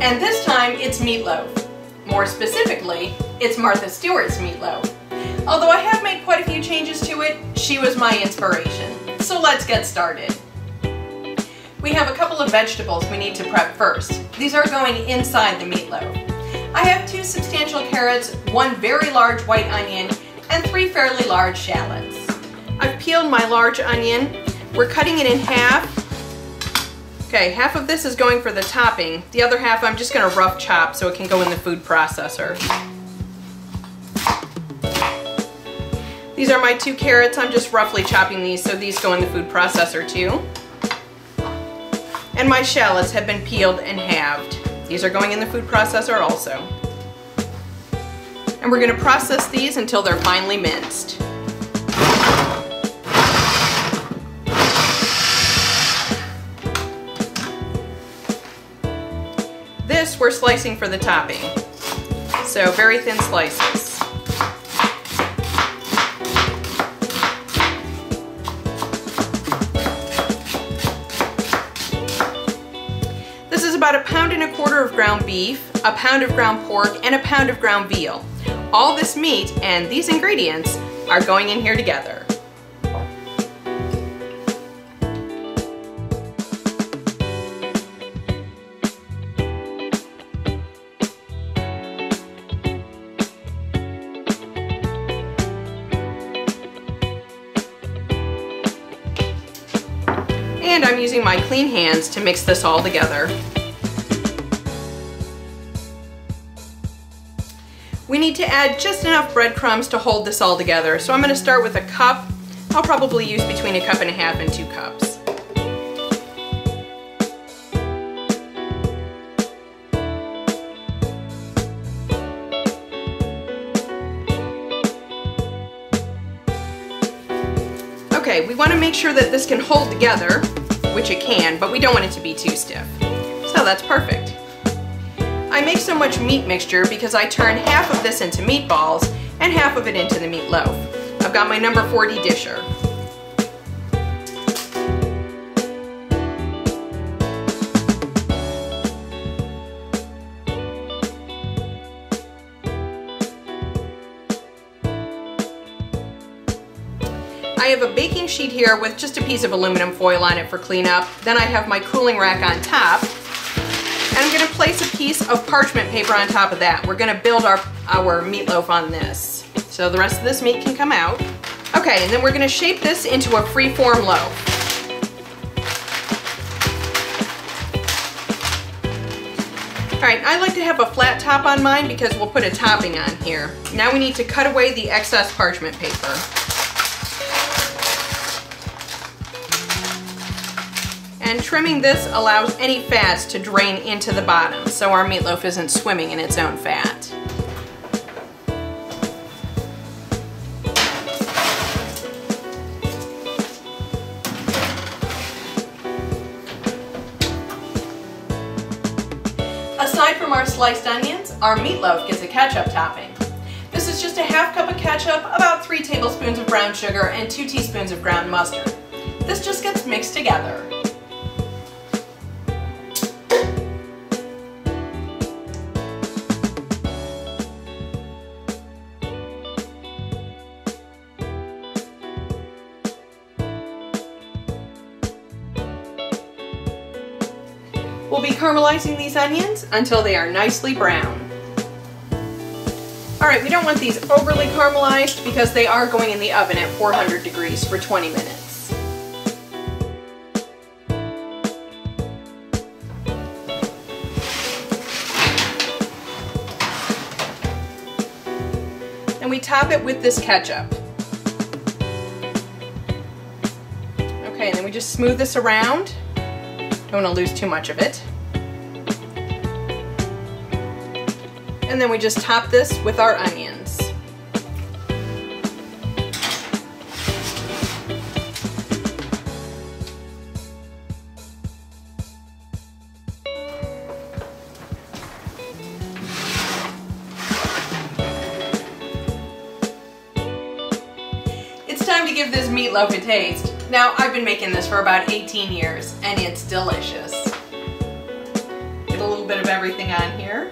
And this time it's meatloaf. More specifically, it's Martha Stewart's meatloaf. Although I have made quite a few changes to it, she was my inspiration. So let's get started. We have a couple of vegetables we need to prep first. These are going inside the meatloaf. I have two substantial carrots, one very large white onion, and three fairly large shallots. I've peeled my large onion. We're cutting it in half. Okay, half of this is going for the topping. The other half I'm just gonna rough chop so it can go in the food processor. These are my two carrots. I'm just roughly chopping these so these go in the food processor too. And my shallots have been peeled and halved. These are going in the food processor also. And we're gonna process these until they're finely minced. We're slicing for the topping. So very thin slices. This is about a pound and a quarter of ground beef, a pound of ground pork, and a pound of ground veal. All this meat and these ingredients are going in here together. And I'm using my clean hands to mix this all together. We need to add just enough breadcrumbs to hold this all together. So I'm gonna start with a cup. I'll probably use between a cup and a half and two cups. Okay, we want to make sure that this can hold together, which it can, but we don't want it to be too stiff. So that's perfect. I make so much meat mixture because I turn half of this into meatballs and half of it into the meatloaf. I've got my number 40 disher. I have a baking sheet here with just a piece of aluminum foil on it for cleanup. Then I have my cooling rack on top. And I'm gonna place a piece of parchment paper on top of that. We're gonna build our, our meatloaf on this. So the rest of this meat can come out. Okay, and then we're gonna shape this into a free-form loaf. All right, I like to have a flat top on mine because we'll put a topping on here. Now we need to cut away the excess parchment paper. And trimming this allows any fats to drain into the bottom so our meatloaf isn't swimming in its own fat. Aside from our sliced onions, our meatloaf gets a ketchup topping. This is just a half cup of ketchup, about 3 tablespoons of brown sugar, and 2 teaspoons of ground mustard. This just gets mixed together. We'll be caramelizing these onions until they are nicely brown. Alright, we don't want these overly caramelized because they are going in the oven at 400 degrees for 20 minutes. And we top it with this ketchup. Okay, and then we just smooth this around. Don't want to lose too much of it. And then we just top this with our onions. It's time to give this meatloaf a taste. Now, I've been making this for about 18 years, and it's delicious. Get a little bit of everything on here.